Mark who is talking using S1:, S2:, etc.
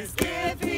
S1: is giving.